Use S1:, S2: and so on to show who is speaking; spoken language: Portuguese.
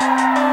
S1: Música